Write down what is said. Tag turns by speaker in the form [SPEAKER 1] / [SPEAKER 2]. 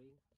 [SPEAKER 1] cà